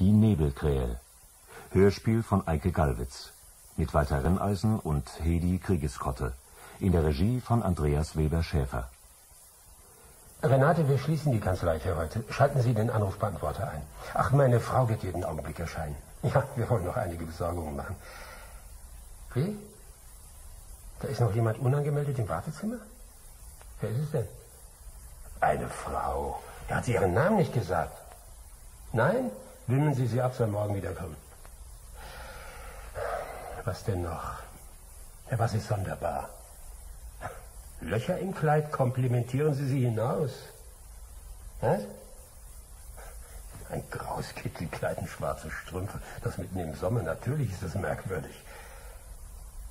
Die Nebelkrähe. Hörspiel von Eike Gallwitz. Mit Walter Renneisen und Hedi Kriegeskotte. In der Regie von Andreas Weber-Schäfer. Renate, wir schließen die Kanzlei für heute. Schalten Sie den Anrufbeantworter ein. Ach, meine Frau wird jeden Augenblick erscheinen. Ja, wir wollen noch einige Besorgungen machen. Wie? Da ist noch jemand unangemeldet im Wartezimmer? Wer ist es denn? Eine Frau. Da hat sie ihren Namen nicht gesagt. Nein? Wimmeln Sie sie ab, soll morgen wiederkommen. Was denn noch? Ja, was ist sonderbar? Löcher im Kleid, komplimentieren Sie sie hinaus. Was? Ein graues Kittelkleid und schwarze Strümpfe, das mitten im Sommer, natürlich ist das merkwürdig.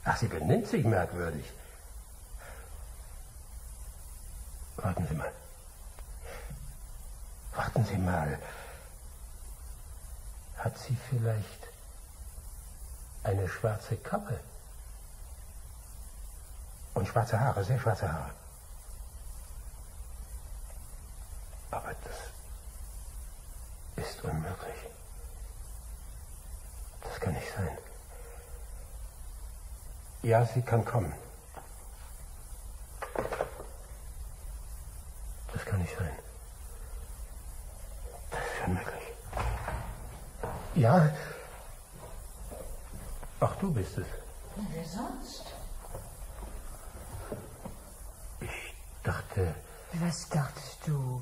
Ach, sie benimmt sich merkwürdig. Warten Sie mal. Warten Sie mal. Hat sie vielleicht eine schwarze Kappe? Und schwarze Haare, sehr schwarze Haare. Aber das ist unmöglich. Das kann nicht sein. Ja, sie kann kommen. Das kann nicht sein. Das ist unmöglich. Ja. Ach, du bist es. Wer sonst? Ich dachte. Was dachtest du?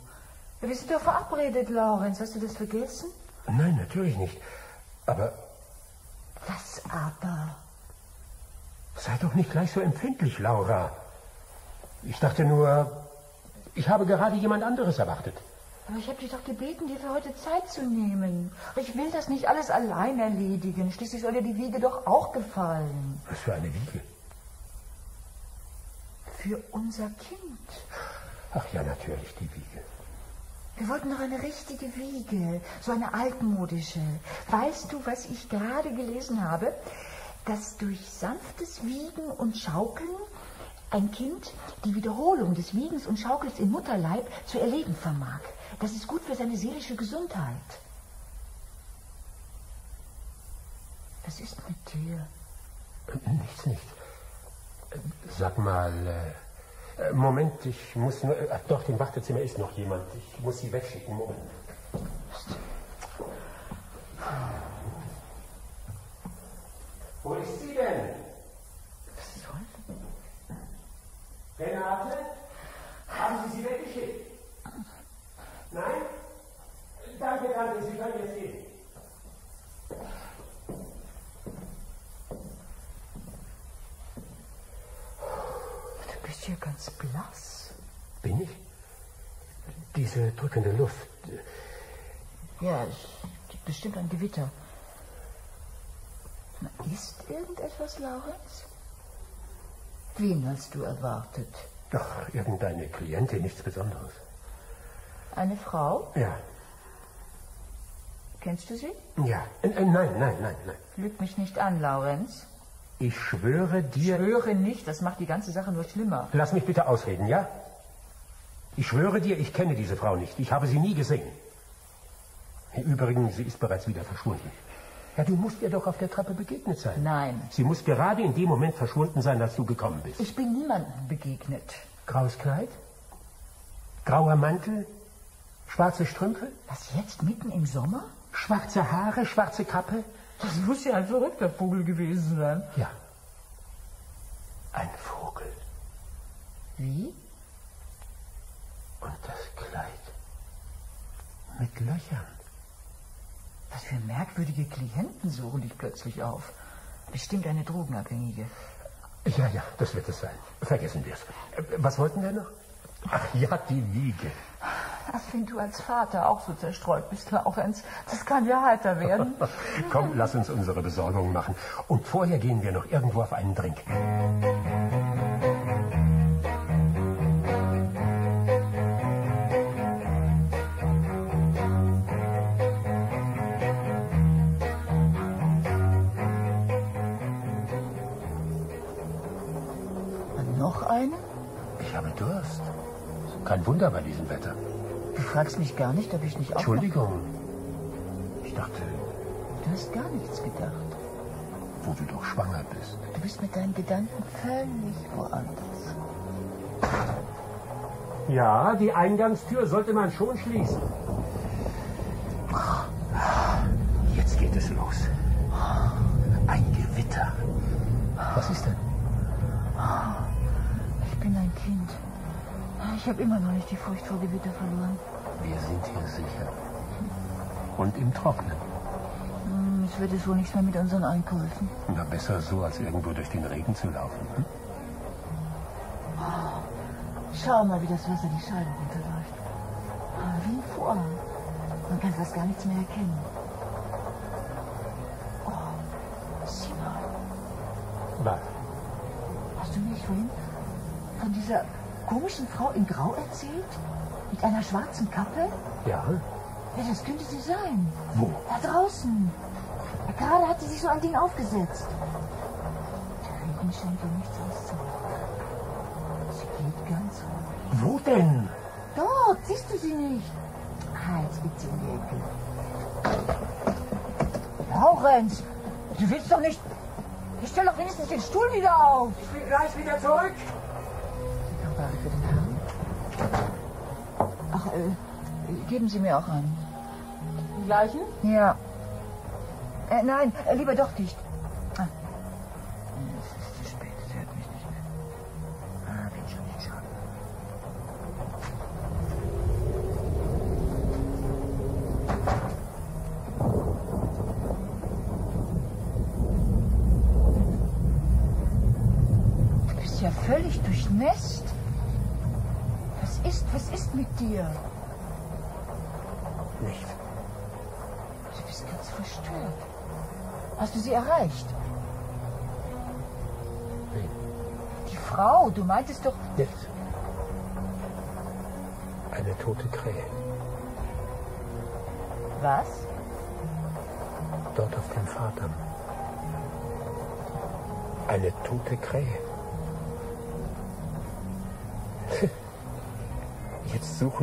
Wir sind doch verabredet, Lorenz. Hast du das vergessen? Nein, natürlich nicht. Aber. Was aber? Sei doch nicht gleich so empfindlich, Laura. Ich dachte nur, ich habe gerade jemand anderes erwartet. Aber ich habe dich doch gebeten, dir für heute Zeit zu nehmen. Ich will das nicht alles allein erledigen. Schließlich soll dir die Wiege doch auch gefallen. Was für eine Wiege? Für unser Kind. Ach ja, natürlich, die Wiege. Wir wollten noch eine richtige Wiege, so eine altmodische. Weißt du, was ich gerade gelesen habe? Dass durch sanftes Wiegen und Schaukeln ein Kind die Wiederholung des Wiegens und Schaukels im Mutterleib zu erleben vermag. Das ist gut für seine seelische Gesundheit. Was ist mit dir? Nichts, nichts. Sag mal, äh, Moment, ich muss nur. Ach doch, im Wartezimmer ist noch jemand. Ich muss sie wegschicken. Moment. Wo ist sie denn? Was soll? Renate? Haben Sie sie weggeschickt? Nein? Danke, danke, Sie können jetzt gehen. Du bist hier ganz blass. Bin ich? Diese drückende Luft. Ja, es gibt bestimmt ein Gewitter. Ist irgendetwas, Laurenz? Wen hast du erwartet? Doch, irgendeine Klientin, nichts Besonderes. Eine Frau? Ja, Kennst du sie? ja. Äh, äh, nein, nein, nein, nein. Lüg mich nicht an, Laurenz. Ich schwöre dir. Schwöre nicht, das macht die ganze Sache nur schlimmer. Lass mich bitte ausreden, ja? Ich schwöre dir, ich kenne diese Frau nicht. Ich habe sie nie gesehen. Übrigens, sie ist bereits wieder verschwunden. Ja, du musst ihr doch auf der Treppe begegnet sein. Nein, Sie muss gerade in dem Moment verschwunden sein, als du gekommen bist. ich bin niemandem begegnet. Graues Kleid? Grauer Mantel? Schwarze Strümpfe? Was jetzt, mitten im Sommer? Schwarze Haare? Schwarze Kappe? Das muss ja ein verrückter Vogel gewesen sein. Ja. Ein Vogel. Wie? Und das Kleid. Mit Löchern. Was für merkwürdige Klienten suchen dich plötzlich auf. Bestimmt eine Drogenabhängige. Ja, ja, das wird es sein. Vergessen wir es. Was wollten wir noch? Ach ja, die Wiege. Ach, wenn du als Vater auch so zerstreut bist, Laurenz, das kann ja heiter werden. Komm, lass uns unsere Besorgungen machen. Und vorher gehen wir noch irgendwo auf einen Drink. Und noch eine? Ich habe Durst. Kein Wunder bei diesem Wetter. Du fragst mich gar nicht, ob ich nicht auch... Entschuldigung. Ich dachte, Du hast gar nichts gedacht. wo du doch schwanger bist. Du bist mit deinen Gedanken völlig woanders. Ja, die Eingangstür sollte man schon schließen. Jetzt geht es los. Ein Gewitter. Was ist denn? Ich bin ein Kind. Ich habe immer noch nicht die Furcht vor Gewitter verloren. Wir sind hier sicher. Und im Trocknen. Hm, Es wird es wohl nichts mehr mit unseren Einkäufen. Na, besser so, als irgendwo durch den Regen zu laufen. Hm? Schau mal, wie das Wasser die Scheiben runterläuft. Ah, Wie ein Vorhang. Man kann fast gar nichts mehr erkennen. Oh, sieh mal. Was? Hast du mir nicht vorhin von dieser komischen Frau in Grau erzählt? Mit einer schwarzen Kappe? Ja? Ja, das könnte sie sein. Wo? Da draußen. Gerade hat sie sich so ein Ding aufgesetzt. Der Regen scheint ihr nichts auszumachen. Sie geht ganz ruhig. Wo denn? Dort, siehst du sie nicht? Ah, jetzt geht sie in die Ecke. Laurenz, du willst doch nicht... Ich stell doch wenigstens den Stuhl wieder auf. Ich bin gleich wieder zurück. Ach, äh, geben Sie mir auch einen. Den gleichen? Ja. Äh, nein, äh, lieber doch nicht.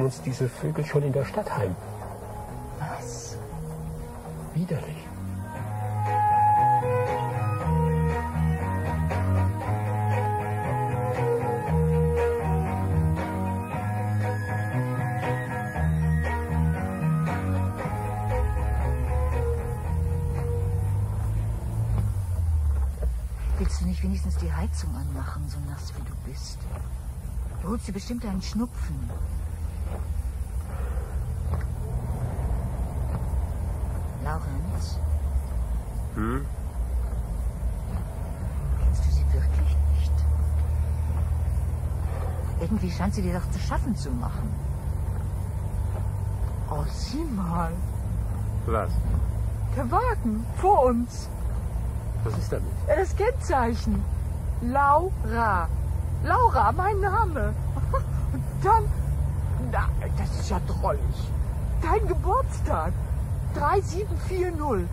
Uns diese Vögel schon in der Stadt heim. Was? Widerlich. Willst du nicht wenigstens die Heizung anmachen, so nass wie du bist? Du holst dir bestimmt einen Schnupfen. Laurenz? Hm? Kennst du sie wirklich nicht? Irgendwie scheint sie dir doch zu schaffen zu machen. Oh, sieh mal. Was? Der Wagen vor uns. Was ist damit? Das Kennzeichen. Laura. Laura, mein Name. Und dann. Das ist ja drollig. Dein Geburtstag. 3740.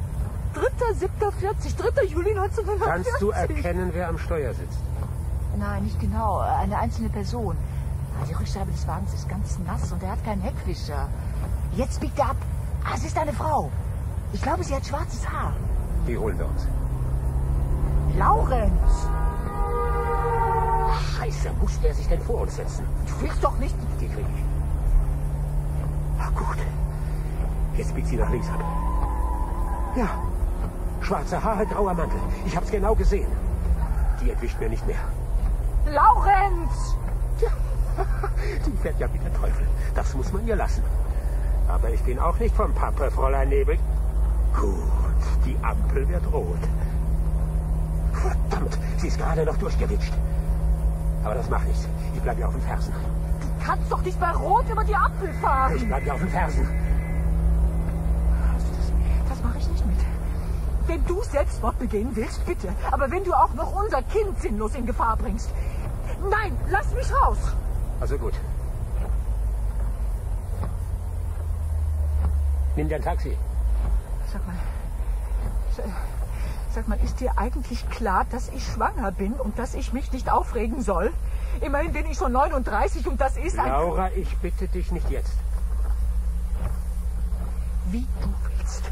3.7.40. 3. Juli 1940. Kannst du erkennen, wer am Steuer sitzt? Nein, nicht genau. Eine einzelne Person. Ah, Die Rückscheibe des Wagens ist ganz nass und er hat keinen Heckwischer. Jetzt biegt er ab. Ah, es ist eine Frau. Ich glaube, sie hat schwarzes Haar. Die holen wir uns. Laurenz! Scheiße, muss der sich denn vor uns setzen? Du willst doch nicht... Die krieg ich. Gut. Jetzt biegt sie nach links ab. Ja. Schwarze Haare, grauer Mantel. Ich hab's genau gesehen. Die entwischt mir nicht mehr. Laurenz! Tja, die fährt ja wie der Teufel. Das muss man ihr lassen. Aber ich bin auch nicht vom Pappe, Fräulein Nebel. Gut, die Ampel wird rot. Verdammt, sie ist gerade noch durchgewitscht. Aber das macht nichts. Ich bleib ja auf den Fersen. Du kannst doch nicht bei Rot über die Ampel fahren. Ich bleib ja auf den Fersen. Das mache ich nicht mit. Wenn du Selbstmord begehen willst, bitte. Aber wenn du auch noch unser Kind sinnlos in Gefahr bringst. Nein, lass mich raus. Also gut. Nimm dir ein Taxi. Sag mal. Sag mal, ist dir eigentlich klar, dass ich schwanger bin und dass ich mich nicht aufregen soll? Immerhin bin ich schon 39 und das ist ein... Laura, ich bitte dich nicht jetzt. Wie du willst.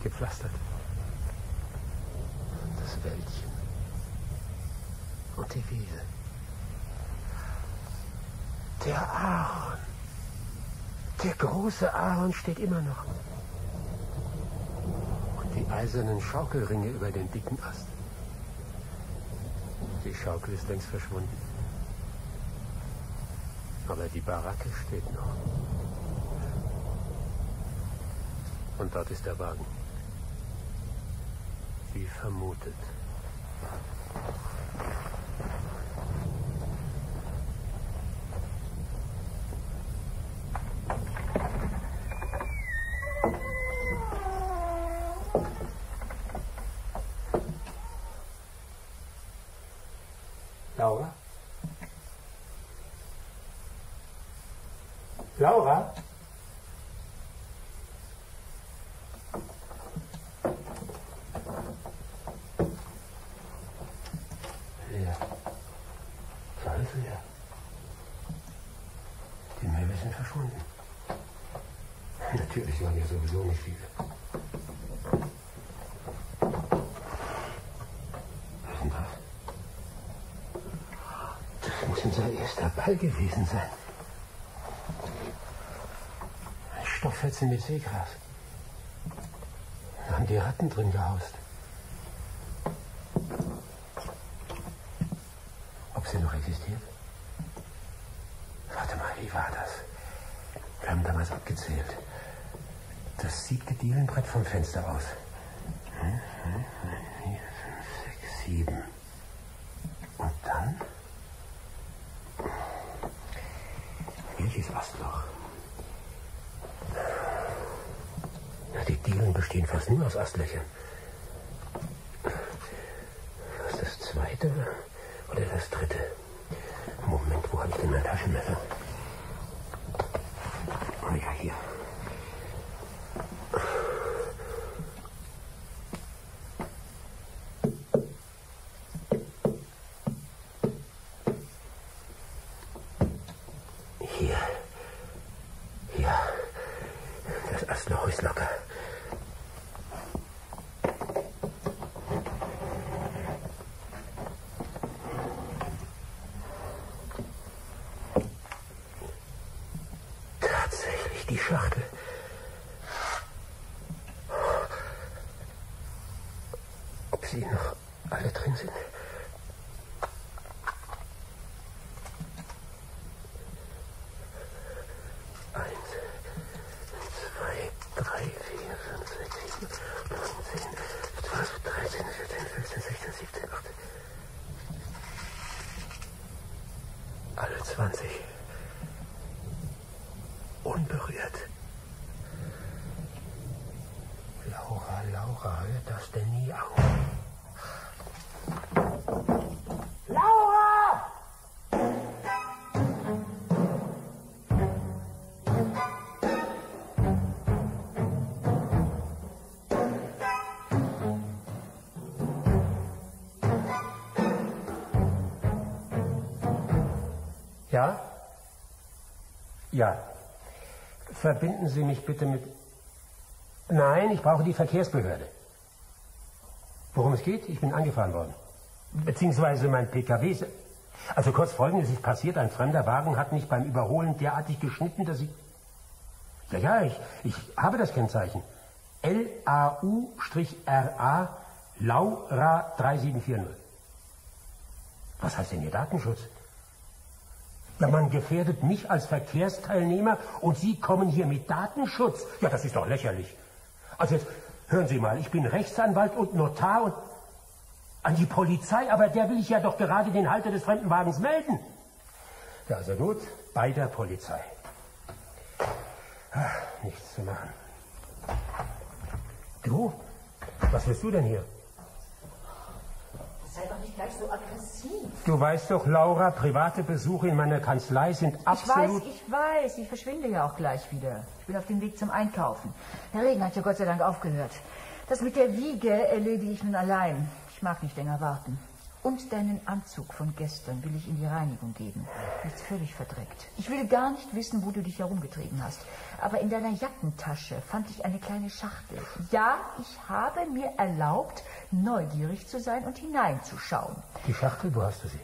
Nicht gepflastert. Das Wäldchen. Und die Wiese. Der Ahorn. Der große Ahorn steht immer noch. Und die eisernen Schaukelringe über den dicken Ast. Die Schaukel ist längst verschwunden. Aber die Baracke steht noch. Und dort ist der Wagen. Wie vermutet. Laura? Laura? Ja. Da ist sie ja. Die Möbel sind verschwunden. Waren ja sowieso nicht viele. Das? Das muss unser erster Ball gewesen sein. Ein Stofffetzen mit Seegras. Da haben die Ratten drin gehaust. Ob sie noch existiert? Warte mal, wie war das? Wir haben damals abgezählt. Das siebte Dielenbrett vom Fenster aus. Hm, hm, hm, Vier, fünf, sechs, sieben. Und dann? Welches Astloch? Die Dielen bestehen fast nur aus Astlöchern. Was das zweite oder das dritte? Moment, wo habe ich denn mein Taschenmesser? Oh ja, hier. Hier. Ja. Das Astloch ist locker. Tatsächlich die Schachtel. Ob sie noch alle drin sind? Eins, zwei, drei, vier, fünf, sechs, sieben, neun, zehn, zwölf, dreizehn, vierzehn, fünfzehn, sechzehn, siebzehn, achtzehn. Alle zwanzig. Unberührt. Laura, Laura, hört das denn nie auf? Ja? Ja. Verbinden Sie mich bitte mit. Nein, ich brauche die Verkehrsbehörde. Worum es geht? Ich bin angefahren worden. Beziehungsweise mein PKW. Also kurz folgendes ist passiert. Ein fremder Wagen hat mich beim Überholen derartig geschnitten, dass ich. Ja, ja, ich, ich habe das Kennzeichen. L-A-U-R-A Laura 3740. Was heißt denn Ihr Datenschutz? Ja, man gefährdet mich als Verkehrsteilnehmer und Sie kommen hier mit Datenschutz. Ja, das ist doch lächerlich. Also jetzt hören Sie mal, ich bin Rechtsanwalt und Notar und an die Polizei, aber der will ich ja doch gerade den Halter des fremden Wagens melden. Ja, also gut, bei der Polizei. Ah, nichts zu machen. Du, was willst du denn hier? Sei doch nicht gleich so aggressiv. Du weißt doch, Laura, private Besuche in meiner Kanzlei sind Ich absolut... weiß, ich weiß. Ich verschwinde ja auch gleich wieder. Ich bin auf dem Weg zum Einkaufen. Der Regen hat ja Gott sei Dank aufgehört. Das mit der Wiege erledige ich nun allein. Ich mag nicht länger warten. Und deinen Anzug von gestern will ich in die Reinigung geben. Ist völlig verdreckt. Ich will gar nicht wissen, wo du dich herumgetrieben hast. Aber in deiner Jackentasche fand ich eine kleine Schachtel. Ja, ich habe mir erlaubt, neugierig zu sein und hineinzuschauen. Die Schachtel, wo hast du sie?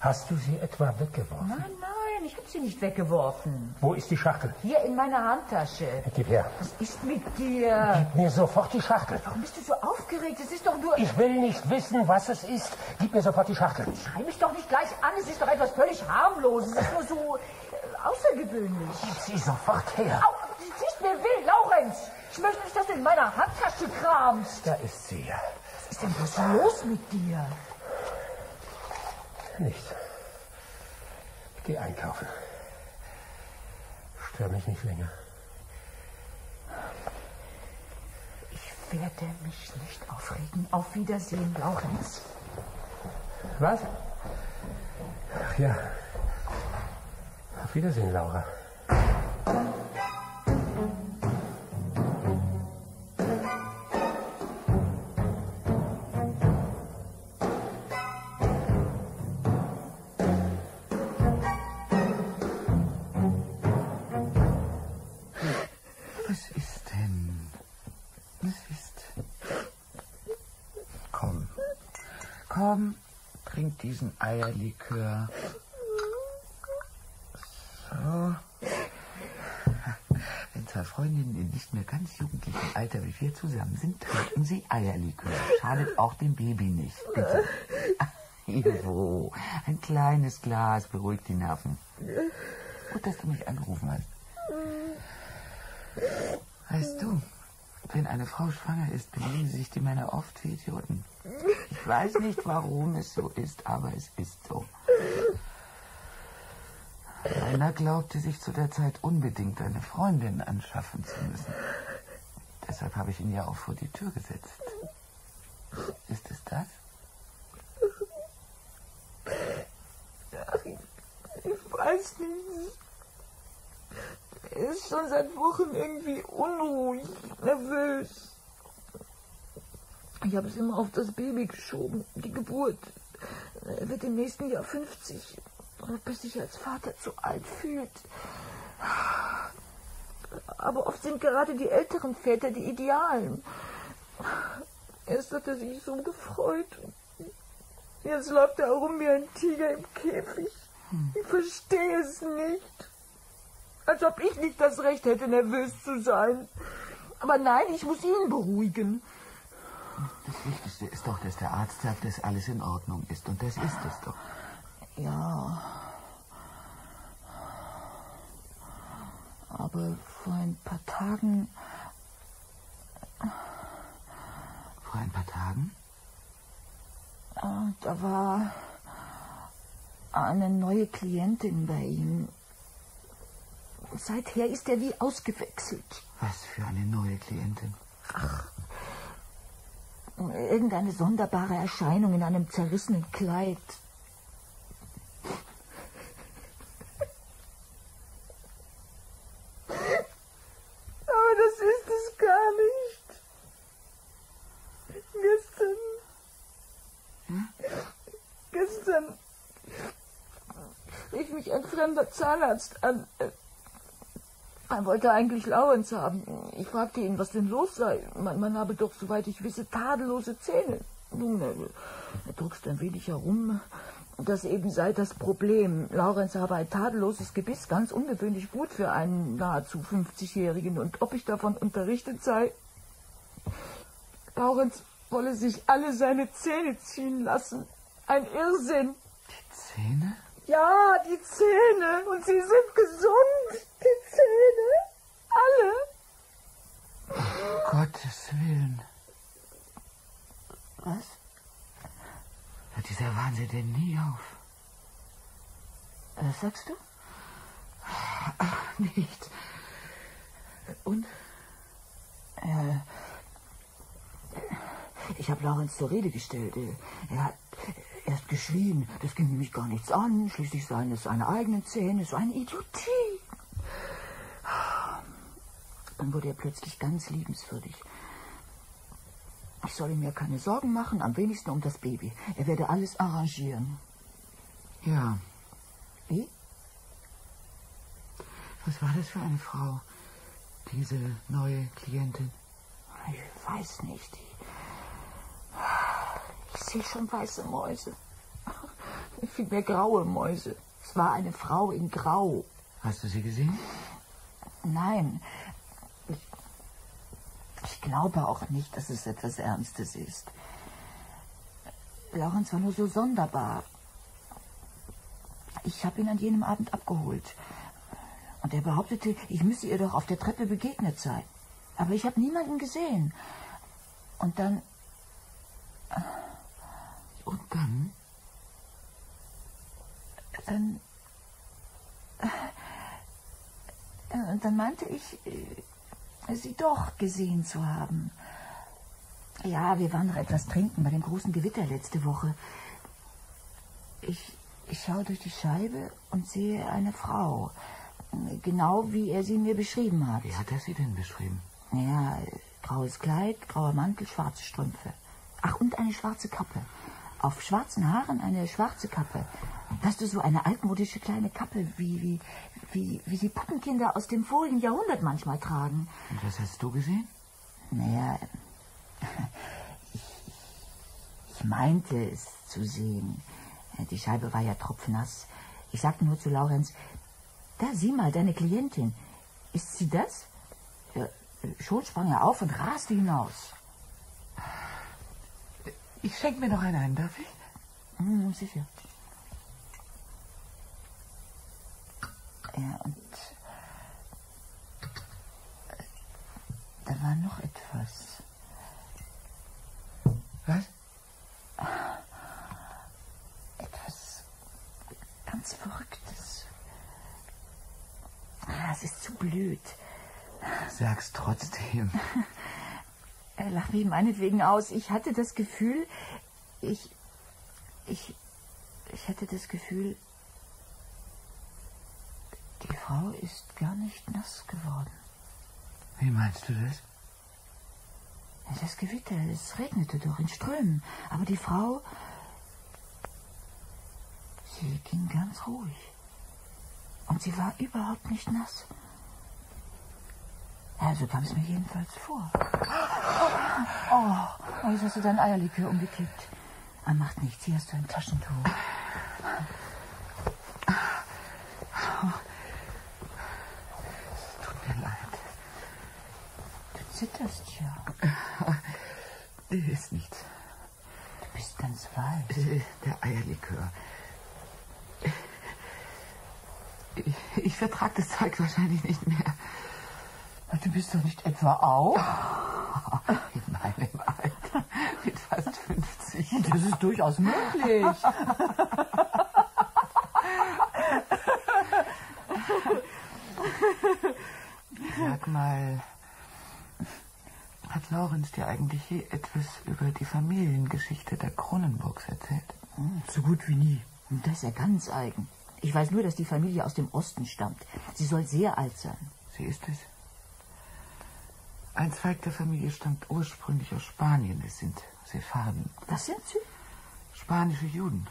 Hast du sie etwa weggeworfen? Nein, nein, ich habe sie nicht weggeworfen. Wo ist die Schachtel? Hier in meiner Handtasche. Gib her. Was ist mit dir? Gib mir sofort die Schachtel. Warum bist du so aufgeregt? Es ist doch nur... Ich will nicht wissen, was es ist. Gib mir sofort die Schachtel. Schrei mich doch nicht gleich an. Es ist doch etwas völlig harmloses. Es ist nur so äh, außergewöhnlich. Gib sie sofort her. Au, sie ist mir weh, Laurenz. Ich möchte nicht, dass du in meiner Handtasche kramst. Da ist sie. Was ist denn bloß los mit dir? Nichts. Geh einkaufen. Stör mich nicht länger. Ich werde mich nicht aufregen. Auf Wiedersehen, Laurenz. Was? Ach ja. Auf Wiedersehen, Laura. Komm, trink diesen Eierlikör. So. Wenn zwei Freundinnen in nicht mehr ganz jugendlichem Alter wie wir zusammen sind, trinken sie Eierlikör. Schadet auch dem Baby nicht. Bitte. Ivo, ein kleines Glas beruhigt die Nerven. Gut, dass du mich angerufen hast. Weißt du, wenn eine Frau schwanger ist, benehmen sich die Männer oft wie Idioten. Ich weiß nicht, warum es so ist, aber es ist so. Einer glaubte sich zu der Zeit unbedingt eine Freundin anschaffen zu müssen. Deshalb habe ich ihn ja auch vor die Tür gesetzt. Ist es das? Ich weiß nicht. Er ist schon seit Wochen irgendwie unruhig, nervös. Ich habe es immer auf das Baby geschoben, die Geburt. Er wird im nächsten Jahr 50, bis sich als Vater zu alt fühlt. Aber oft sind gerade die älteren Väter die Idealen. Erst hat er sich so gefreut. Jetzt läuft er herum wie ein Tiger im Käfig. Ich verstehe es nicht. Als ob ich nicht das Recht hätte, nervös zu sein. Aber nein, ich muss ihn beruhigen. Doch, dass der Arzt sagt, dass alles in Ordnung ist. Und das ist es doch. Ja. Aber vor ein paar Tagen. Vor ein paar Tagen? äh, Da war eine neue Klientin bei ihm. Seither ist er wie ausgewechselt. Was für eine neue Klientin. Irgendeine sonderbare Erscheinung in einem zerrissenen Kleid. Aber das ist es gar nicht. Gestern. Gestern rief mich ein fremder Zahnarzt an. Er wollte eigentlich Laurenz haben. Ich fragte ihn, was denn los sei. Man, man habe doch, soweit ich wisse, tadellose Zähne. Nun, er, er druckste ein wenig herum. Das eben sei das Problem. Laurenz habe ein tadelloses Gebiss, ganz ungewöhnlich gut für einen nahezu 50-Jährigen. Und ob ich davon unterrichtet sei? Laurenz wolle sich alle seine Zähne ziehen lassen. Ein Irrsinn. Die Zähne? Ja, die Zähne. Und sie sind gesund. Die Zähne. Alle. Gottes Willen. Was? Hört dieser Wahnsinn denn nie auf? Was sagst du? Ach, nicht. Und? Äh, ich habe Laurenz zur Rede gestellt. Er hat erst geschrien, das ging nämlich gar nichts an. Schließlich seien es seine eigenen Zähne, so eine Idiotie. Dann wurde er plötzlich ganz liebenswürdig. Ich solle mir keine Sorgen machen, am wenigsten um das Baby. Er werde alles arrangieren. Ja. Wie? Was war das für eine Frau, diese neue Klientin? Ich weiß nicht. Ich sehe schon weiße Mäuse. Vielmehr graue Mäuse. Es war eine Frau in Grau. Hast du sie gesehen? Nein. Ich, glaube auch nicht, dass es etwas Ernstes ist. Lorenz war nur so sonderbar. Ich habe ihn an jenem Abend abgeholt. Und er behauptete, ich müsse ihr doch auf der Treppe begegnet sein. Aber ich habe niemanden gesehen. Und dann. Und dann? Dann. Und dann meinte ich, sie doch gesehen zu haben. Ja, wir waren noch etwas trinken bei dem großen Gewitter letzte Woche. Ich, ich schaue durch die Scheibe und sehe eine Frau. Genau wie er sie mir beschrieben hat. Wie hat er sie denn beschrieben? Ja, graues Kleid, grauer Mantel, schwarze Strümpfe. Ach, und eine schwarze Kappe. Auf schwarzen Haaren eine schwarze Kappe. Weißt du, so eine altmodische kleine Kappe, wie, wie, wie, wie die Puppenkinder aus dem vorigen Jahrhundert manchmal tragen. Und was hast du gesehen? Naja, ich, ich meinte es zu sehen. Die Scheibe war ja tropfnass. Ich sagte nur zu Laurenz, da sieh mal, deine Klientin. Ist sie das? Schon sprang er auf und raste hinaus. Ich schenke mir noch einen ein, darf ich? Hm, sicher. Ja, und da war noch etwas. Was? Etwas ganz Verrücktes. Ah, es ist zu blöd. Sag's trotzdem. Er lacht mich meinetwegen aus. Ich hatte das Gefühl, ich, ich, ich hatte das Gefühl, Frau ist gar nicht nass geworden. Wie meinst du das? Das Gewitter, es regnete doch in Strömen, aber die Frau, sie ging ganz ruhig. Und sie war überhaupt nicht nass. Ja, so kam es mir jedenfalls vor. Oh, oh, jetzt hast du dein Eierlikör umgekippt. Ah, macht nichts, hier hast du ein Taschentuch. Tut mir leid. Du zitterst ja. Ist nichts. Du bist ganz weiß. Äh, Der Eierlikör. Ich, ich vertrag das Zeug wahrscheinlich nicht mehr. Du bist doch nicht etwa auch? In meinem Alter. Mit fast 50. Das ist durchaus möglich. Sag mal, Lorenz dir eigentlich je etwas über die Familiengeschichte der Kronenburgs erzählt? So gut wie nie. Das ist ja ganz eigen. Ich weiß nur, dass die Familie aus dem Osten stammt. Sie soll sehr alt sein. Sie ist es. Ein Zweig der Familie stammt ursprünglich aus Spanien. Es sind Sepharden. Was sind sie? Spanische Juden.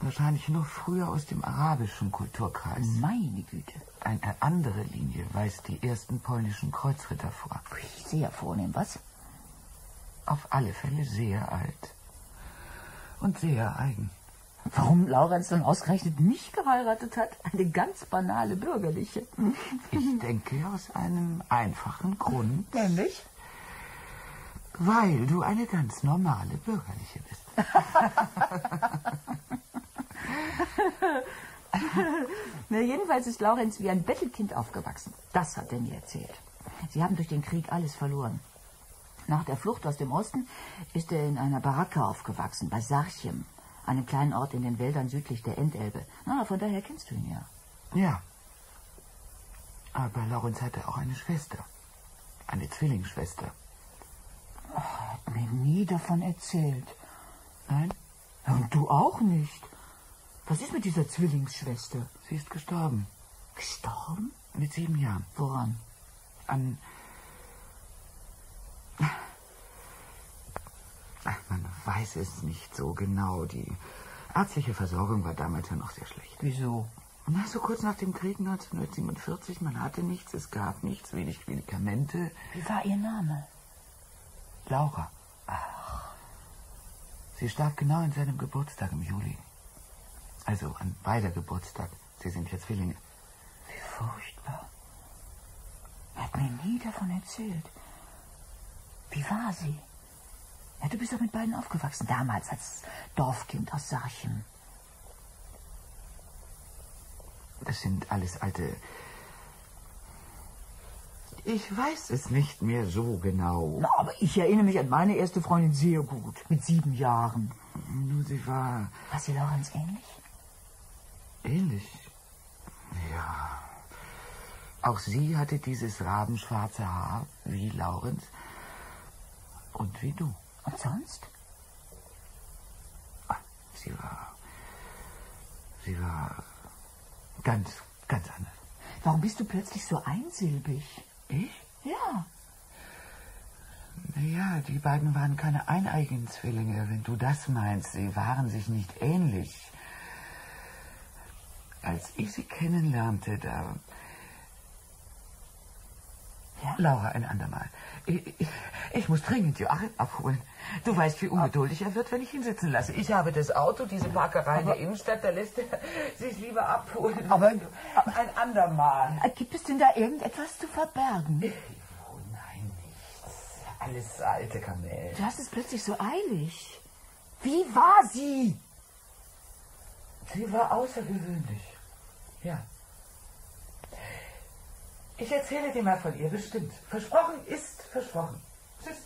Wahrscheinlich nur früher aus dem arabischen Kulturkreis. Meine Güte. Eine andere Linie weist die ersten polnischen Kreuzritter vor. Sehr vornehm, was? Auf alle Fälle sehr alt. Und sehr eigen. Warum Laurenz dann ausgerechnet mich geheiratet hat? Eine ganz banale bürgerliche. Ich denke aus einem einfachen Grund. Nämlich? Weil du eine ganz normale bürgerliche bist. Na, jedenfalls ist Laurenz wie ein Bettelkind aufgewachsen. Das hat er mir erzählt. Sie haben durch den Krieg alles verloren. Nach der Flucht aus dem Osten ist er in einer Baracke aufgewachsen, bei Sarchem, einem kleinen Ort in den Wäldern südlich der Endelbe. Na, von daher kennst du ihn ja. Ja. Aber Lorenz hatte auch eine Schwester. Eine Zwillingsschwester. Er hat mir nie davon erzählt. Nein, und du auch nicht. Was ist mit dieser Zwillingsschwester? sie ist gestorben. Gestorben? Mit sieben Jahren. Woran? An. weiß es nicht so genau. Die ärztliche Versorgung war damals ja noch sehr schlecht. Wieso? Na, so kurz nach dem Krieg 1947, man hatte nichts, es gab nichts, wenig Medikamente. Wie war Ihr Name? Laura. Ach. Sie starb genau an seinem Geburtstag im Juli. Also an beider Geburtstag. Sie sind jetzt Zwillinge. Wie furchtbar. Er hat mir nie davon erzählt. Wie war sie? Ja, du bist doch mit beiden aufgewachsen, damals als Dorfkind aus Sarchem. Das sind alles alte... Ich weiß es nicht mehr so genau. Na, aber ich erinnere mich an meine erste Freundin sehr gut, mit sieben Jahren. Nur sie war War sie Lorenz ähnlich? Ähnlich. Ja. Auch sie hatte dieses rabenschwarze Haar, wie Laurenz. Und wie du. Und sonst? Ah, Sie war... Sie war ganz, ganz anders. Warum bist du plötzlich so einsilbig? Ich? Ja. Naja, die beiden waren keine eineigen Zwillinge, wenn du das meinst. Sie waren sich nicht ähnlich. Als ich sie kennenlernte, da... Ja? Laura, ein andermal. Ich, ich, ich muss dringend Joachim abholen. Du weißt, wie ungeduldig er wird, wenn ich ihn sitzen lasse. Ich habe das Auto, diese Parkerei in der Innenstadt, da lässt er sich lieber abholen. Aber- ein andermal. Äh, Gibt es denn da irgendetwas zu verbergen? Oh nein, nichts. Alles alte Kamel. Du hast es plötzlich so eilig. Wie war sie? Sie war außergewöhnlich. Ja. Ich erzähle dir mal von ihr, bestimmt. Versprochen ist versprochen. Tschüss.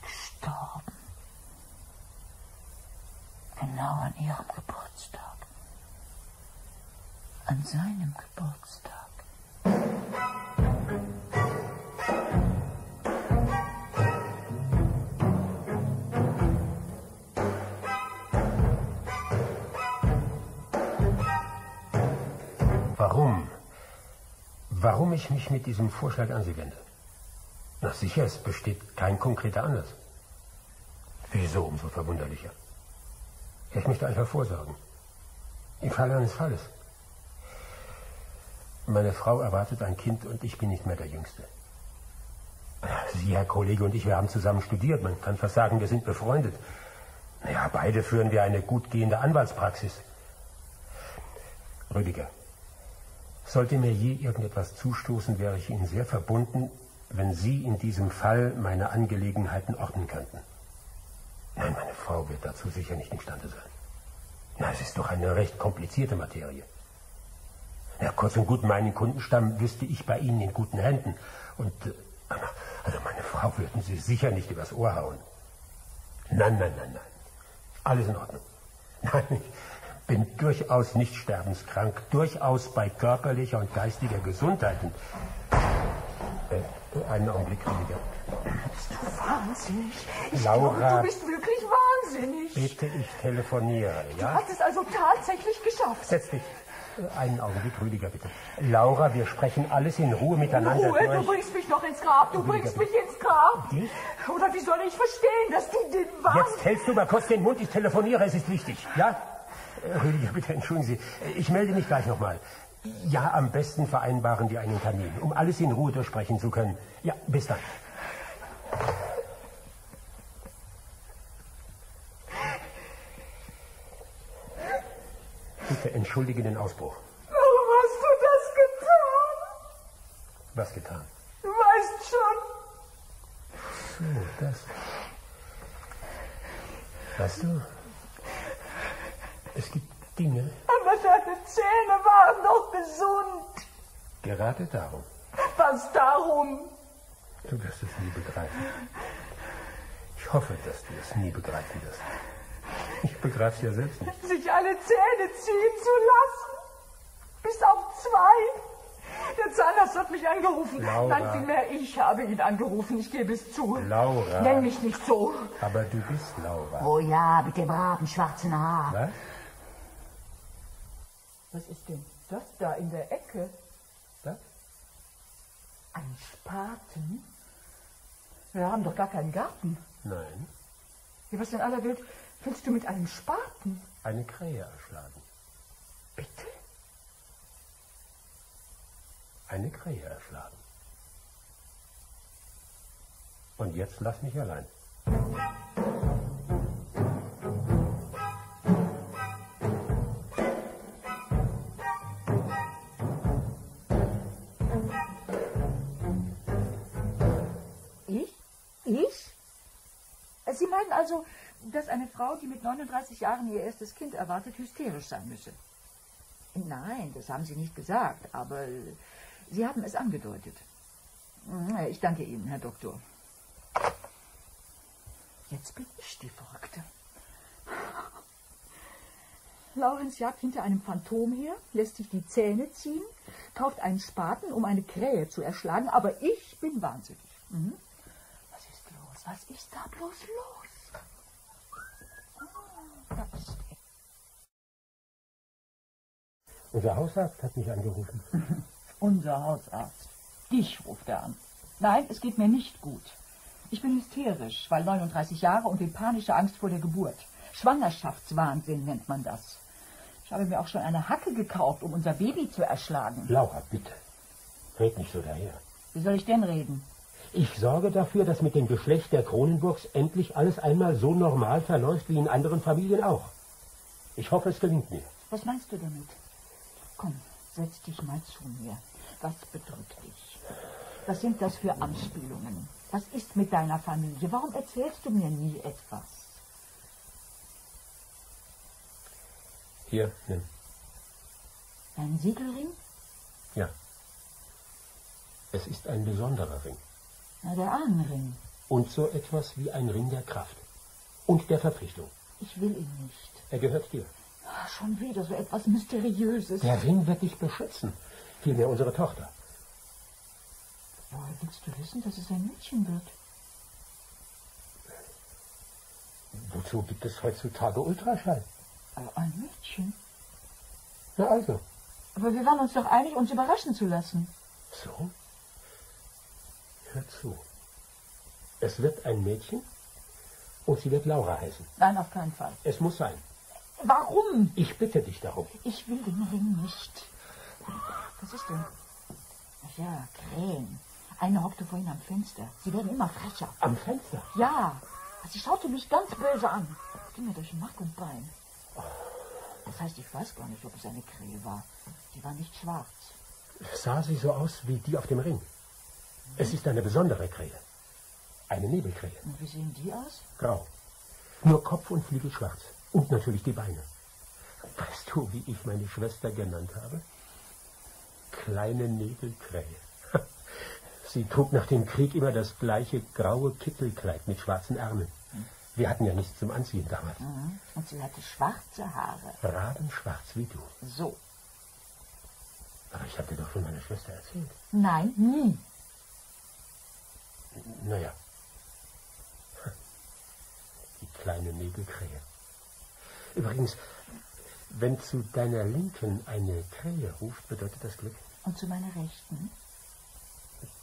Gestorben. Genau an ihrem Geburtstag. An seinem Geburtstag. Warum? Warum ich mich mit diesem Vorschlag an Sie wende? Na sicher, es besteht kein konkreter Anlass. Wieso umso verwunderlicher? Ich möchte einfach vorsorgen. Im Falle eines Falles. Meine Frau erwartet ein Kind und ich bin nicht mehr der Jüngste. Sie, Herr Kollege, und ich, wir haben zusammen studiert. Man kann fast sagen, wir sind befreundet. Naja, beide führen wir eine gut gehende Anwaltspraxis. Rüdiger, sollte mir je irgendetwas zustoßen, wäre ich Ihnen sehr verbunden, wenn Sie in diesem Fall meine Angelegenheiten ordnen könnten. Nein, meine Frau wird dazu sicher nicht imstande sein. Na, es ist doch eine recht komplizierte Materie. Ja, kurz und gut, meinen Kundenstamm wüsste ich bei Ihnen in guten Händen. Und, äh, also meine Frau würden Sie sicher nicht übers Ohr hauen. Nein, nein, nein, nein. Alles in Ordnung. Nein, ich bin durchaus nicht sterbenskrank, durchaus bei körperlicher und geistiger Gesundheit. Und, äh, einen Augenblick, Rüdiger. Bist du wahnsinnig? Ich Laura. glaube, du bist wirklich wahnsinnig. Bitte, ich telefoniere, Du ja? hast es also tatsächlich geschafft. Setz dich. Äh, Einen Augenblick, Rüdiger, bitte. Laura, wir sprechen alles in Ruhe miteinander Ruhe, du durch. bringst mich noch ins Grab, du Rüdiger, bringst mich ins Grab. Dich? Oder wie soll ich verstehen, dass du den Wahn... Jetzt hältst du mal kurz den Mund, ich telefoniere, es ist wichtig, ja? Rüdiger, bitte entschuldigen Sie, ich melde mich gleich nochmal. Ja, am besten vereinbaren wir einen Termin, um alles in Ruhe durchsprechen zu können. Ja, bis dann. Bitte entschuldige den Ausbruch. Warum hast du das getan? Was getan? Du weißt schon. So, das. Weißt du, es gibt Dinge, Aber deine Zähne waren doch gesund. gerade darum, Was darum? du wirst es nie begreifen. Ich hoffe, dass du es nie begreifen wirst. Ich begreife es ja selbst nicht. Sich alle Zähne ziehen zu lassen. Bis auf zwei. Der Zahnarzt hat mich angerufen. Laura. Nein, vielmehr ich habe ihn angerufen. Ich gebe es zu. Laura. Nenn mich nicht so. Aber du bist Laura. Oh ja, mit dem rabenschwarzen Haar. Was? Was ist denn das da in der Ecke? Das? Ein Spaten? Wir haben doch gar keinen Garten. Nein, Ja, was in aller Welt willst du mit einem Spaten? eine Krähe erschlagen. Bitte? Eine Krähe erschlagen. Und jetzt lass mich allein. Meinen also, dass eine Frau, die mit 39 Jahren ihr erstes Kind erwartet, hysterisch sein müsse? Nein, das haben Sie nicht gesagt, aber Sie haben es angedeutet. Ich danke Ihnen, Herr Doktor. Jetzt bin ich die Verrückte. Laurenz jagt hinter einem Phantom her, lässt sich die Zähne ziehen, kauft einen Spaten, um eine Krähe zu erschlagen, aber ich bin wahnsinnig. Mhm. Was ist los? Was ist da bloß los? Ah, da ist er. Unser Hausarzt hat mich angerufen. Unser Hausarzt. Dich ruft er an. Nein, es geht mir nicht gut. Ich bin hysterisch, weil 39 Jahre und in panische Angst vor der Geburt. Schwangerschaftswahnsinn nennt man das. Ich habe mir auch schon eine Hacke gekauft, um unser Baby zu erschlagen. Laura, bitte. Red nicht so daher. Wie soll ich denn reden? Ich sorge dafür, dass mit dem Geschlecht der Kronenburgs endlich alles einmal so normal verläuft wie in anderen Familien auch. Ich hoffe, es gelingt mir. Was meinst du damit? Komm, setz dich mal zu mir. Was bedrückt dich? Was sind das für Anspielungen? Was ist mit deiner Familie? Warum erzählst du mir nie etwas? Hier, nimm. Ein Siegelring? Ja. Es ist ein besonderer Ring. Na, der Ahnenring. Und so etwas wie ein Ring der Kraft. Und der Verpflichtung. Ich will ihn nicht. Er gehört dir. Ah, Schon wieder so etwas Mysteriöses. Der Ring wird dich beschützen. Vielmehr unsere Tochter. Woher willst du wissen, dass es ein Mädchen wird? Wozu gibt es heutzutage Ultraschall? Äh, ein Mädchen? Na also. Aber wir waren uns doch einig, uns überraschen zu lassen. So? Hör zu. Es wird ein Mädchen und sie wird Laura heißen. Nein, auf keinen Fall. Es muss sein. Warum? Ich bitte dich darum. Ich will den Ring nicht. Was ist denn? Ach ja, Krähen. Eine hockte vorhin am Fenster. Sie werden immer frecher. Am Fenster. Ja, sie schaute mich ganz böse an. Ging mir durch Mark und Bein. Das heißt, ich weiß gar nicht, ob es eine Krähe war. Sie war nicht schwarz. Sah sie so aus wie die auf dem Ring. Es ist eine besondere Krähe. Eine Nebelkrähe. Und wie sehen die aus? Grau. Nur Kopf und Flügel schwarz. Und natürlich die Beine. Weißt du, wie ich meine Schwester genannt habe? Kleine Nebelkrähe. Sie trug nach dem Krieg immer das gleiche graue Kittelkleid mit schwarzen Ärmeln. Wir hatten ja nichts zum Anziehen damals. Mhm. Und sie hatte schwarze Haare. Rabenschwarz wie du. So. Aber ich habe dir doch von meiner Schwester erzählt. Nein, nie. Naja. Die kleine Nebelkrähe. Übrigens, wenn zu deiner Linken eine Krähe ruft, bedeutet das Glück. Und zu meiner Rechten?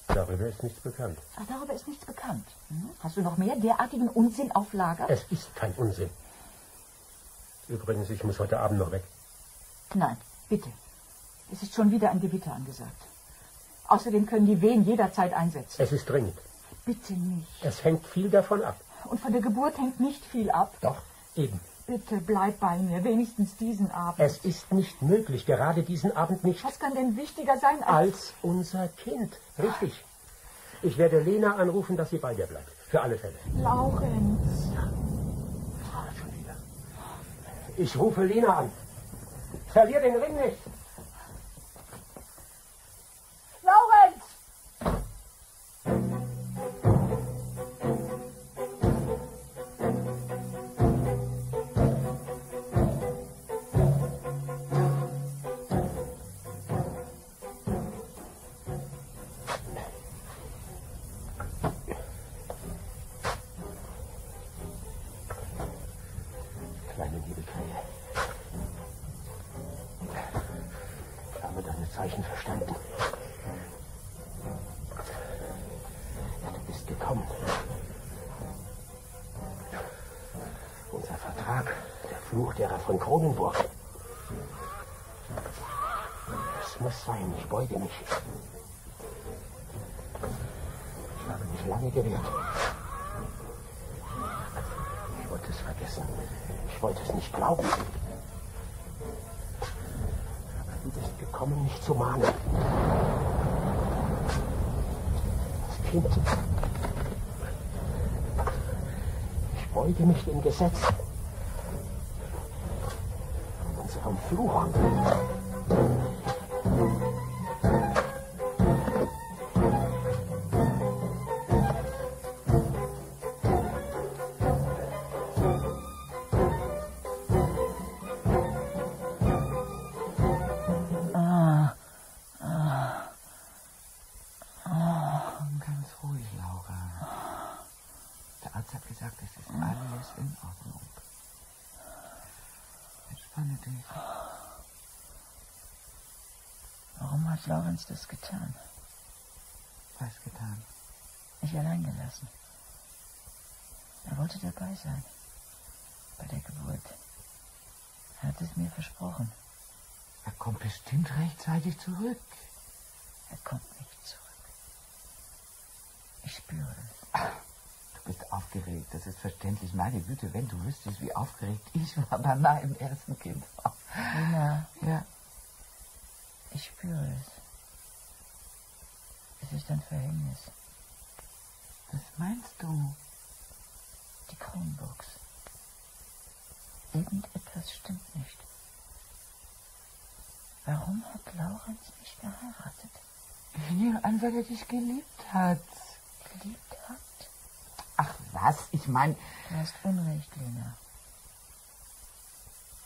Darüber ist nichts bekannt. Ach, darüber ist nichts bekannt. Hm? Hast du noch mehr derartigen Unsinn auf Lager? Es ist kein Unsinn. Übrigens, ich muss heute Abend noch weg. Nein, bitte. Es ist schon wieder ein Gewitter angesagt. Außerdem können die Wehen jederzeit einsetzen. Es ist dringend. Bitte nicht. Es hängt viel davon ab. Und von der Geburt hängt nicht viel ab. Doch, eben. Bitte bleib bei mir, wenigstens diesen Abend. Es ist nicht möglich, gerade diesen Abend nicht, Was kann denn wichtiger sein als... als unser Kind. Richtig. Ich werde Lena anrufen, dass sie bei dir bleibt. Für alle Fälle. Laurenz. Ah, schon wieder. Ich rufe Lena an. Verlier den Ring nicht. Fluch derer von Kronenburg. Es muss sein, ich beuge mich. Ich habe mich lange gewehrt. Ich wollte es vergessen. Ich wollte es nicht glauben. Aber du bist gekommen, mich zu mahnen. Das Kind. Ich beuge mich dem Gesetz. Unserem Fluch. Lorenz das getan? Was getan? Mich allein gelassen. Er wollte dabei sein. Bei der Geburt. Er hat es mir versprochen. Er kommt bestimmt rechtzeitig zurück. Er kommt nicht zurück. Ich spüre es. Du bist aufgeregt, das ist verständlich. Meine Güte, wenn du wüsstest, wie aufgeregt ich war bei meinem ersten Kind. Lena, Ja, ich spüre es. Ist ein Verhängnis. was meinst du? Die Kronburgs. Irgendetwas stimmt nicht. Warum hat Laurenz mich geheiratet? Ich nehme an, weil er dich geliebt hat. Geliebt hat? Ach was, ich meine, Du hast Unrecht, Lena.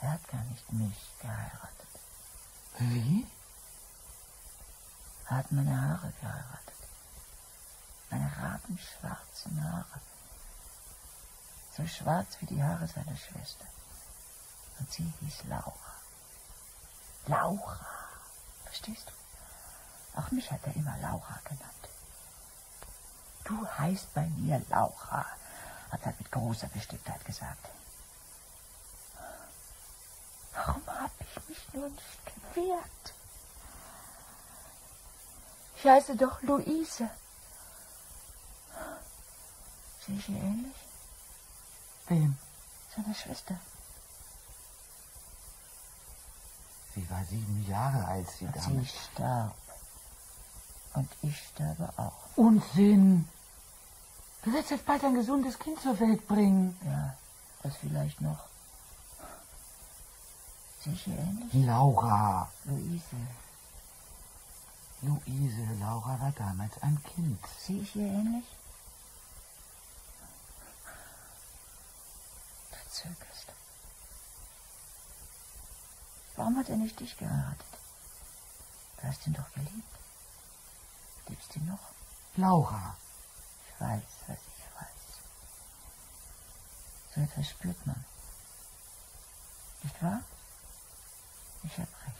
Er hat gar nicht mich geheiratet. wie? Er hat meine Haare geheiratet. Meine rabenschwarzen Haare. So schwarz wie die Haare seiner Schwester. Und sie hieß Laura. Laura. Verstehst du? Auch mich hat er immer Laura genannt. Du heißt bei mir Laura, hat er mit großer Bestimmtheit gesagt. Warum habe ich mich nur nicht gewehrt? Ich heiße doch Luise. Sehe ich ihr ähnlich? Wem? Seiner Schwester. Sie war sieben Jahre alt, sie Sie damals. starb. Und ich sterbe auch. Unsinn! Du wirst jetzt bald ein gesundes Kind zur Welt bringen. Ja, das vielleicht noch. Sehe ich ihr ähnlich? Laura. Luise. Luise, Laura war damals ein Kind. Sehe ich ihr ähnlich? Du zögerst. Warum hat er nicht dich geheiratet? Du hast ihn doch geliebt. Liebst ihn noch? Laura. Ich weiß, was ich weiß. So etwas spürt man. Nicht wahr? Ich habe recht.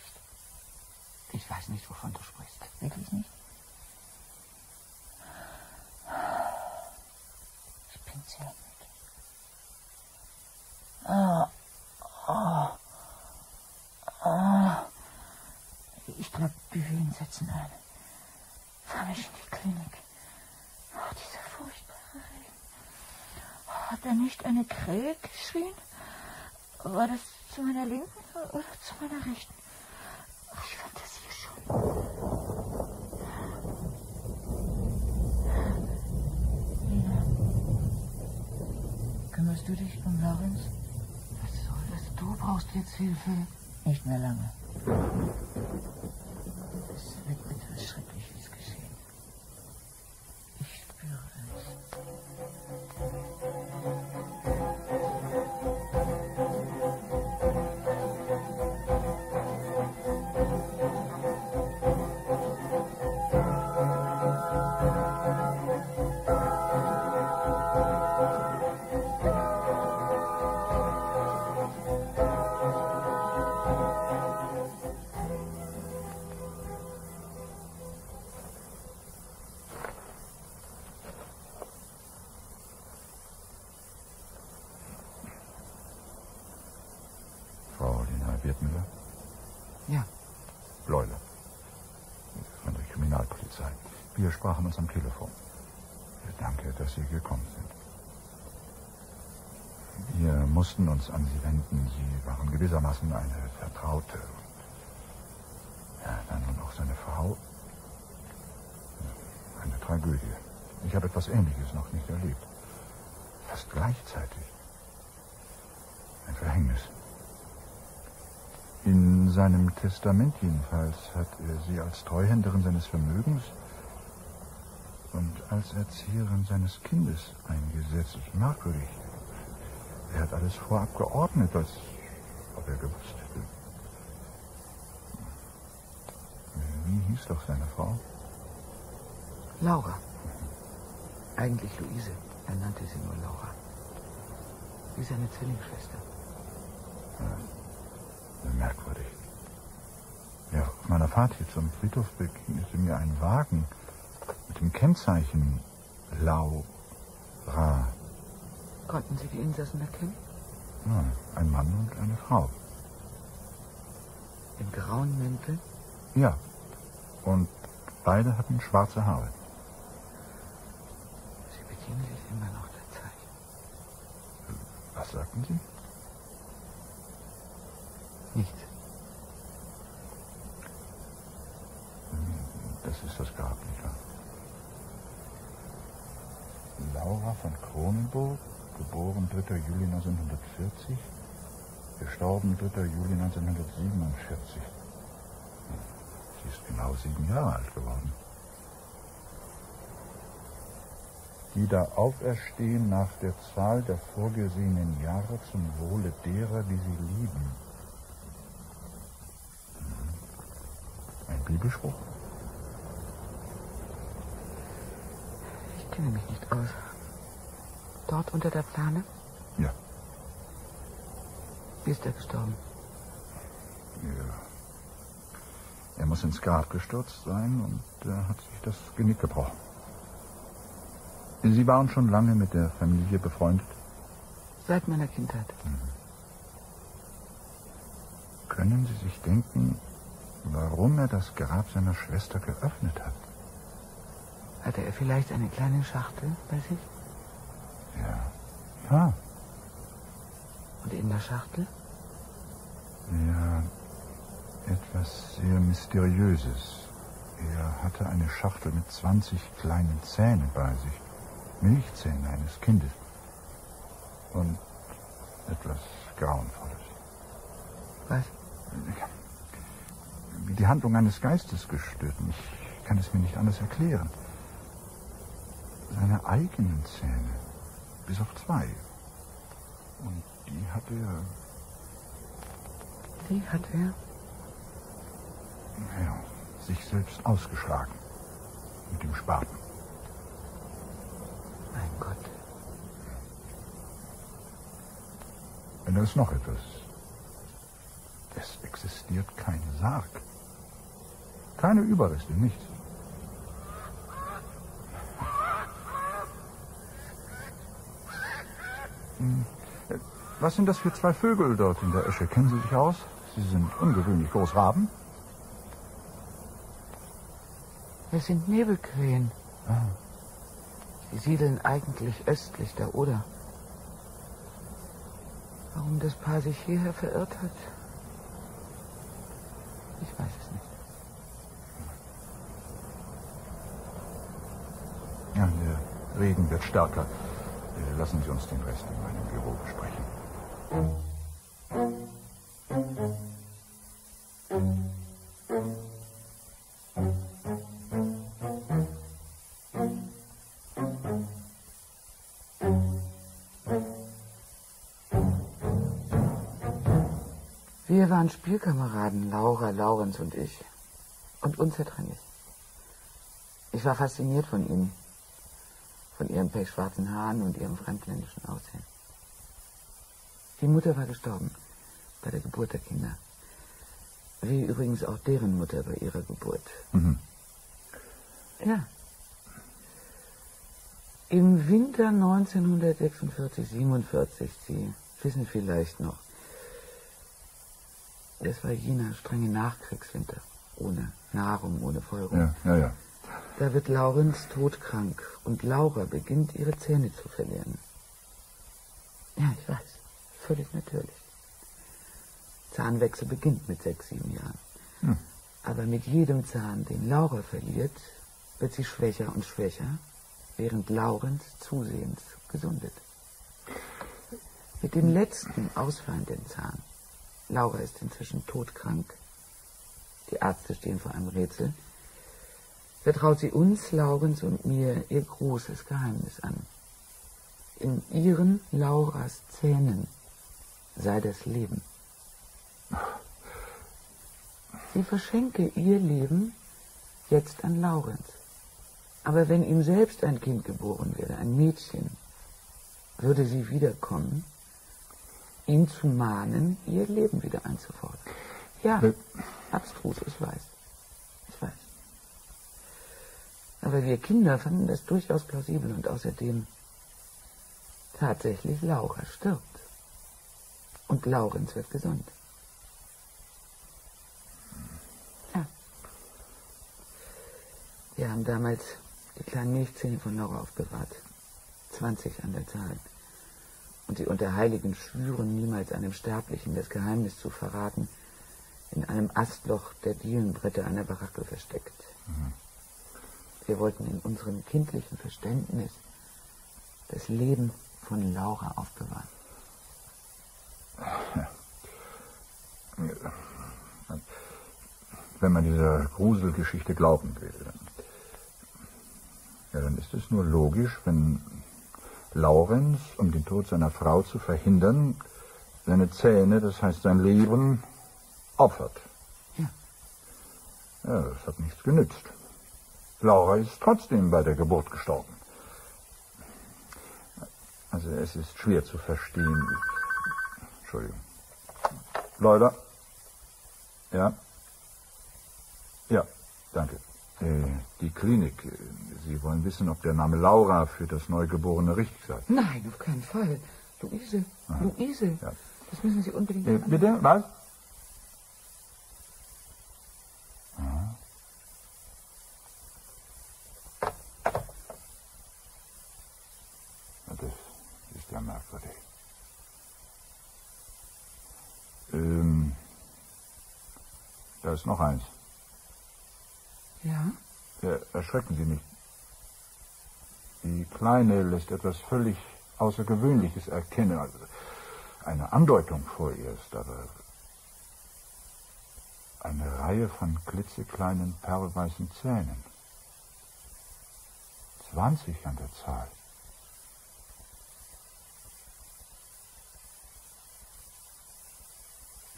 Ich weiß nicht, wovon du sprichst. Wirklich nicht? Ich bin sehr müde. Ah, ah, ah. Ich glaube, die Wehen setzen ein. Fahr mich in die Klinik. Oh, dieser furchtbare Regen. Hat er nicht eine Krähe geschrien? War das zu meiner Linken oder zu meiner Rechten? Ich schon. Lina, kümmerst du dich um Lorenz? Was soll das? Du brauchst jetzt Hilfe. Nicht mehr lange. Es wird etwas Schreckliches Kriminalpolizei. Wir sprachen uns am Telefon. Danke, dass Sie gekommen sind. Wir mussten uns an Sie wenden. Sie waren gewissermaßen eine Vertraute. Ja, dann nun auch seine Frau. Eine Tragödie. Ich habe etwas Ähnliches noch nicht erlebt. Fast gleichzeitig. Ein Verhängnis. In seinem Testament jedenfalls hat er sie als Treuhänderin seines Vermögens und als Erzieherin seines Kindes eingesetzt. Merkwürdig. Er hat alles vorab geordnet, als ob er gewusst hätte. Wie hieß doch seine Frau? Laura. Eigentlich Luise. Er nannte sie nur Laura. Sie ist eine Zwillingsschwester. Ja, merkwürdig. Auf meiner Fahrt hier zum Friedhof begegnete mir ein Wagen mit dem Kennzeichen Laura. Konnten Sie die Insassen erkennen? Ja, ein Mann und eine Frau. Im grauen Mäntel? Ja. Und beide hatten schwarze Haare. Sie bedienen sich immer noch der Zeit. Was sagten Sie? Nichts. Das ist das Grab, nicht wahr? Laura von Kronenburg, geboren 3. Juli 1940, gestorben 3. Juli 1947. Sie ist genau sieben Jahre alt geworden. Die da auferstehen nach der Zahl der vorgesehenen Jahre zum Wohle derer, die sie lieben. Ein Bibelspruch? Kenne mich nicht aus. Dort unter der Plane? Ja. Wie ist er gestorben? Ja. Er muss ins Grab gestürzt sein und er hat sich das Genick gebrochen. Sie waren schon lange mit der Familie befreundet? Seit meiner Kindheit. Können Sie sich denken, warum er das Grab seiner Schwester geöffnet hat? Hatte er vielleicht eine kleine Schachtel bei sich? Ja. Ja. Und in der Schachtel? Ja, etwas sehr Mysteriöses. Er hatte eine Schachtel mit 20 kleinen Zähnen bei sich. Milchzähne eines Kindes. Und etwas Grauenvolles. Was? Wie die Handlung eines Geistes gestörten. Ich kann es mir nicht anders erklären. Seine eigenen Zähne. Bis auf zwei. Und die hat er, Die hat er? ja, sich selbst ausgeschlagen. Mit dem Spaten. Mein Gott. Und da ist noch etwas. Es existiert kein Sarg. Keine Überreste, nichts. Was sind das für zwei Vögel dort in der Esche? Kennen Sie sich aus? Sie sind ungewöhnlich groß. Raben? Es sind Nebelkrähen. Ah. Sie siedeln eigentlich östlich der Oder. Warum das Paar sich hierher verirrt hat? Ich weiß es nicht. Ja, der Regen wird stärker. Lassen Sie uns den Rest in meinem Büro besprechen. Wir waren Spielkameraden, Laura, Laurenz und ich. Und unzertrennlich. Ich war fasziniert von ihnen. Von ihren pechschwarzen Haaren und ihrem fremdländischen Aussehen. Die Mutter war gestorben bei der Geburt der Kinder. Wie übrigens auch deren Mutter bei ihrer Geburt. Mhm. Ja. Im Winter 1946, 47, Sie wissen vielleicht noch, Das war jener strenge Nachkriegswinter. Ohne Nahrung, ohne Feuerung. Ja, ja, ja. Da wird Laurenz todkrank und Laura beginnt, ihre Zähne zu verlieren. Ja, ich weiß. Völlig natürlich. Zahnwechsel beginnt mit sechs, sieben Jahren. Hm. Aber mit jedem Zahn, den Laura verliert, wird sie schwächer und schwächer, während Laurenz zusehends gesundet. Mit dem letzten ausfallenden Zahn, Laura ist inzwischen todkrank, die Ärzte stehen vor einem Rätsel, vertraut sie uns, Laurenz und mir, ihr großes Geheimnis an. In ihren Lauras Zähnen sei das Leben. Sie verschenke ihr Leben jetzt an Laurenz. Aber wenn ihm selbst ein Kind geboren wäre, ein Mädchen, würde sie wiederkommen, ihn zu mahnen, ihr Leben wieder einzufordern. Ja, Äh. abstrus, ich weiß. Ich weiß. Aber wir Kinder fanden das durchaus plausibel und außerdem tatsächlich Laura stirbt. Und Laurenz wird gesund. Ja. Wir haben damals die kleinen Milchzähne von Laura aufbewahrt. 20 an der Zahl. Und sie unter Heiligen schwüren, niemals einem Sterblichen das Geheimnis zu verraten, in einem Astloch der Dielenbretter einer Baracke versteckt. Wir wollten in unserem kindlichen Verständnis das Leben von Laura aufbewahren. Wenn man dieser Gruselgeschichte glauben will, dann, ja, dann ist es nur logisch, wenn Laurenz, um den Tod seiner Frau zu verhindern, seine Zähne, das heißt sein Leben, opfert. Ja. Ja, das hat nichts genützt. Laura ist trotzdem bei der Geburt gestorben. Also es ist schwer zu verstehen. Entschuldigung. Leute. Ja. Ja, danke. Äh, die Klinik. äh, Sie wollen wissen, ob der Name Laura für das Neugeborene richtig sei. Nein, auf keinen Fall. Luise, Luise, Ja. das müssen Sie unbedingt Äh, bitte, was? Aha. Na, Das ist ja merkwürdig. Ähm, da ist noch eins. Ja? Äh, erschrecken Sie nicht. Die Kleine lässt etwas völlig Außergewöhnliches erkennen. Also eine Andeutung vorerst, aber eine Reihe von klitzekleinen perlweißen Zähnen. 20 an der Zahl.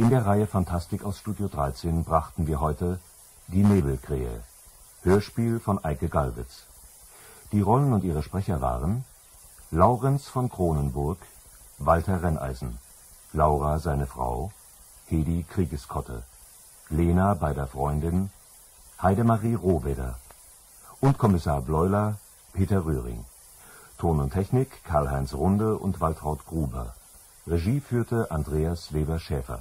In der Reihe Fantastik aus Studio 13 brachten wir heute Die Nebelkrähe, Hörspiel von Eike Gallwitz. Die Rollen und ihre Sprecher waren Laurenz von Kronenburg, Walter Renneisen, Laura seine Frau, Hedi Kriegeskotte, Lena beider Freundin, Heidemarie Rohwedder und Kommissar Bleuler Peter Röhring. Ton und Technik Karl-Heinz Runde und Waltraud Gruber. Regie führte Andreas Weber-Schäfer